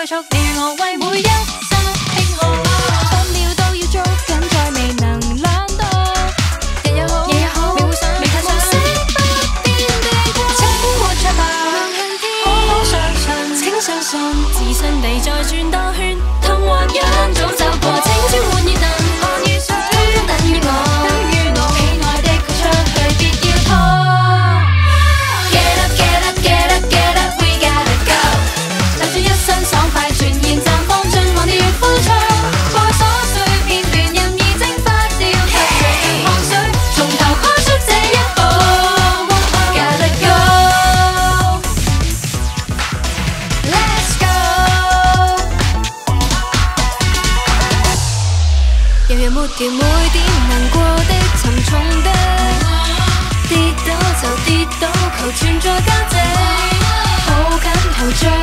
你与我为每一生庆好。分秒都要捉紧，再未能懒惰。日日好，夜有好，未会失，未谈暮不变的光。请活着吧，可可相信，请相信，自信地在转斗圈，痛或痒早走过，青春换热难望雨水。等于我。人人抹掉每点难过的沉重的，跌倒就跌倒，求存在价值，抱紧逃醉。